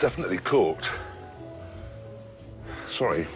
definitely corked. Sorry.